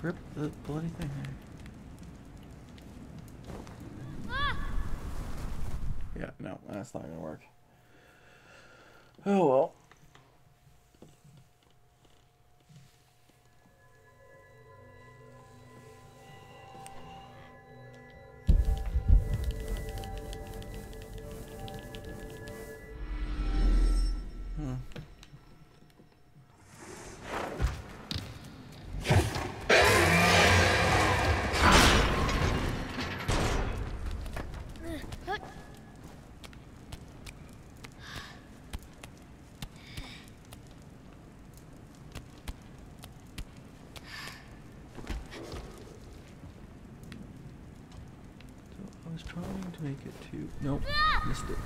grip the bloody thing there. Ah! Yeah, no, that's not gonna work. Oh well. Make it to. Nope, missed it.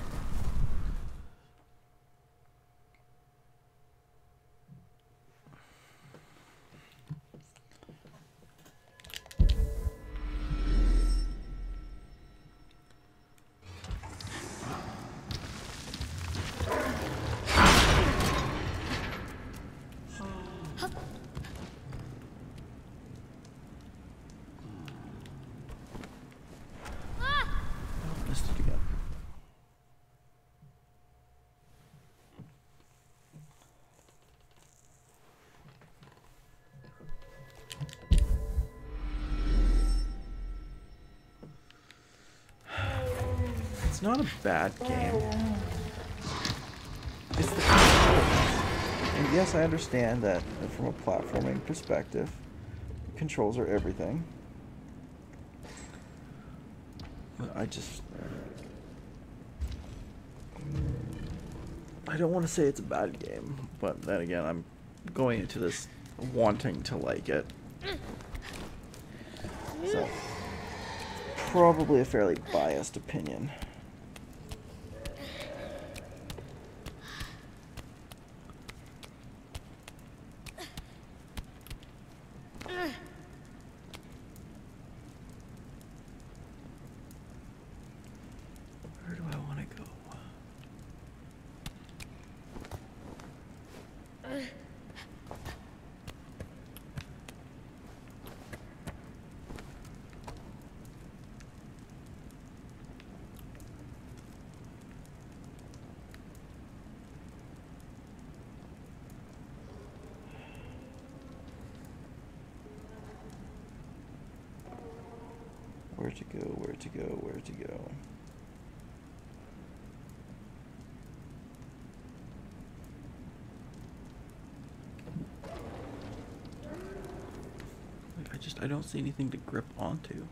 Not a bad game. It's the controls. And yes, I understand that from a platforming perspective, controls are everything. But I just. I don't want to say it's a bad game, but then again, I'm going into this wanting to like it. So, probably a fairly biased opinion. Where to go, where to go, where to go. I just I don't see anything to grip onto.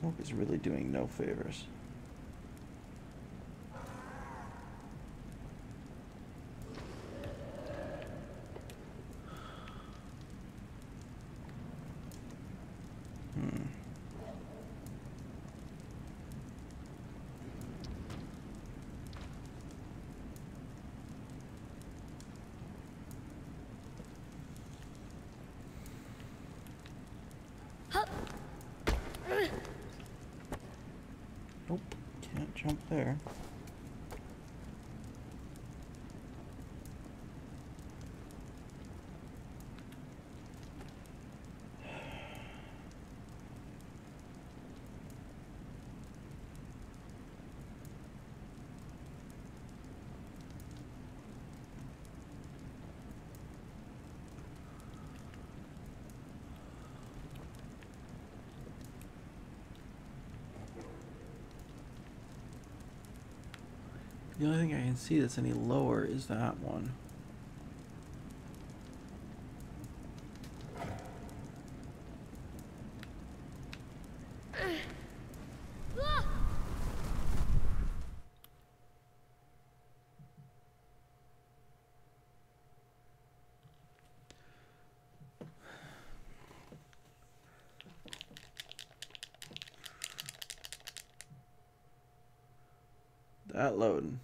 Smoke is really doing no favors. Hmm. Nope, can't jump there. The only thing I can see that's any lower is that one. That loading.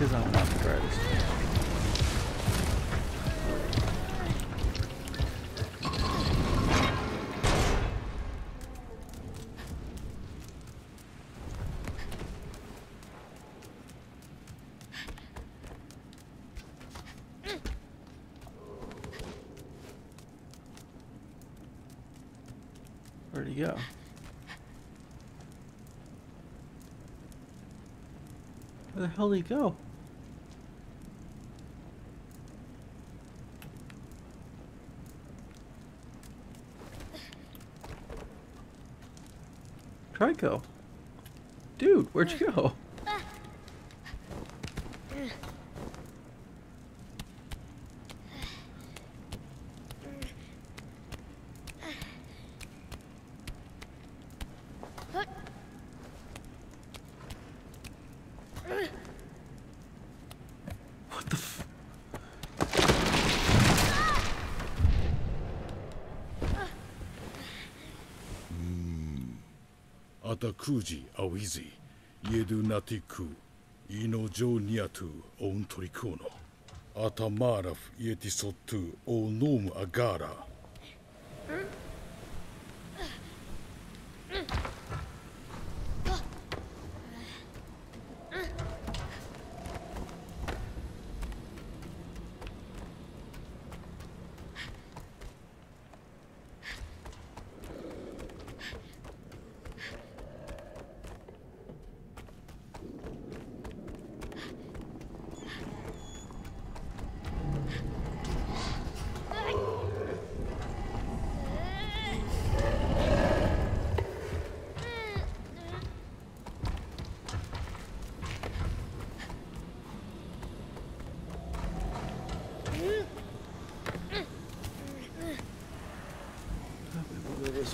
Because I'm not the brightest. Where'd he go? Where the hell did he go? Trico. Dude, where'd you go? タクージアウィズィイエドゥナティクイノジョニアトゥオントリコーノアタマーラフイエティソトゥオノームアガーラ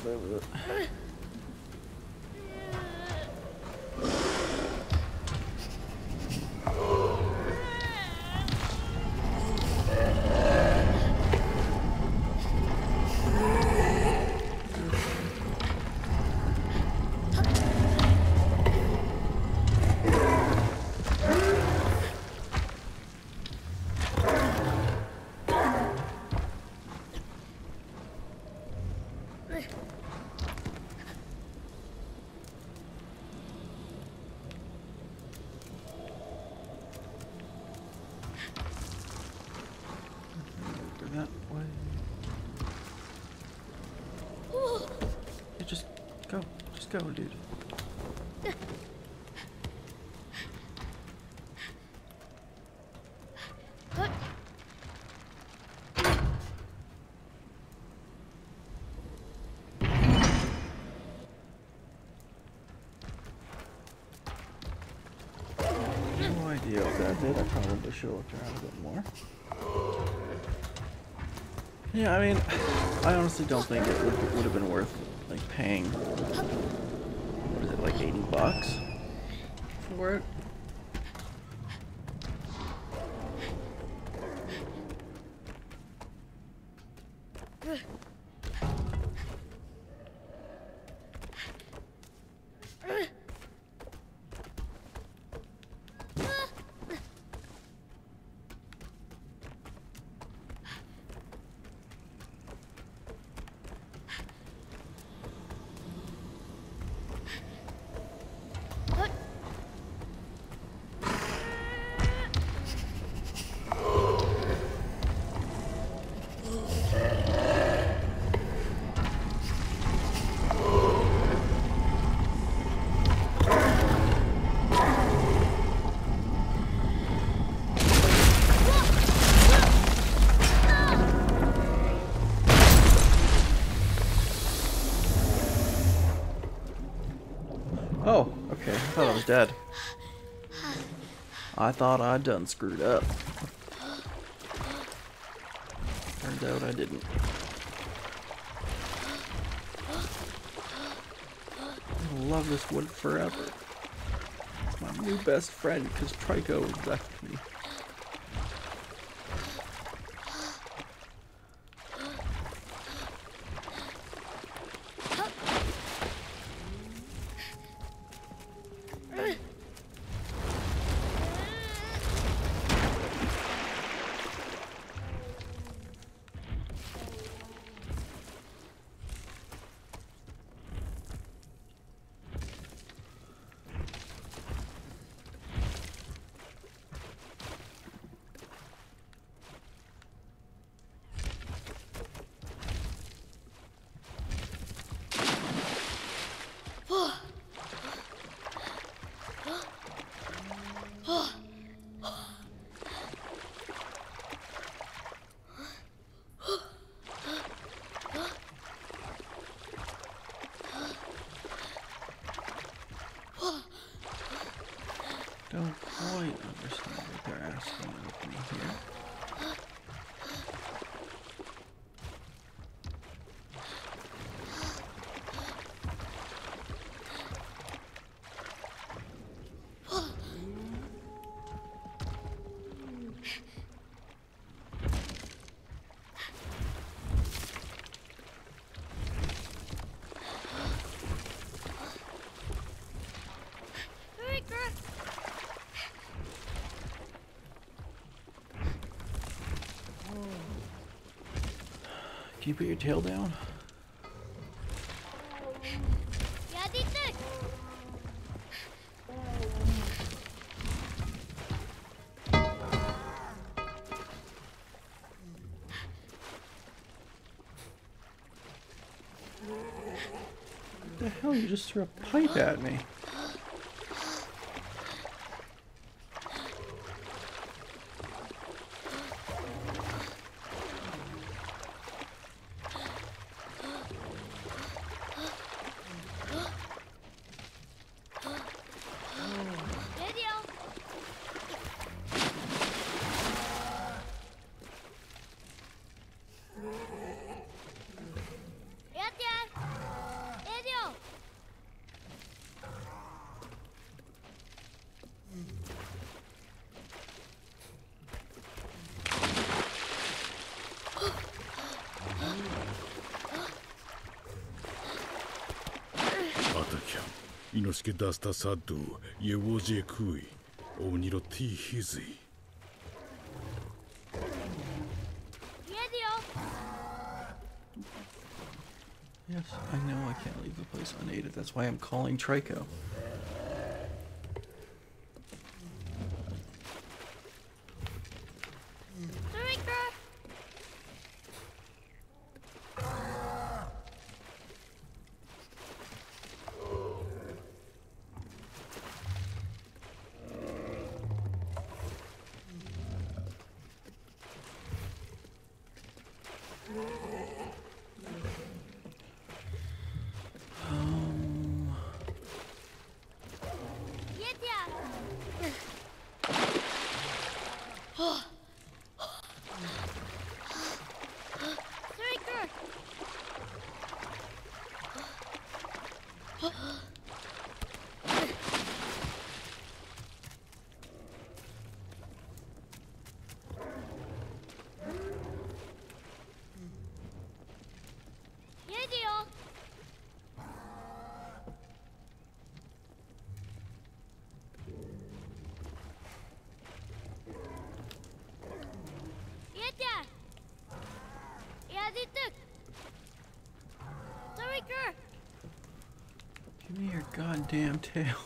We'll that way. Yeah, just go. Just go, dude. I probably should looked around a bit more. Yeah, I mean, I honestly don't think it would, would have been worth like paying. What is it, like eighty bucks for it? Thought I was dead. I thought I'd done screwed up. Turns out I didn't. I love this wood forever. It's my new best friend because Trico left me. Can you put your tail down? What the hell? You just threw a pipe at me. Inosuke dasta saddu, yewoje kui, oniro ti hizi. Yes, I know I can't leave the place unaided. That's why I'm calling Trico. Um, give me your goddamn tail.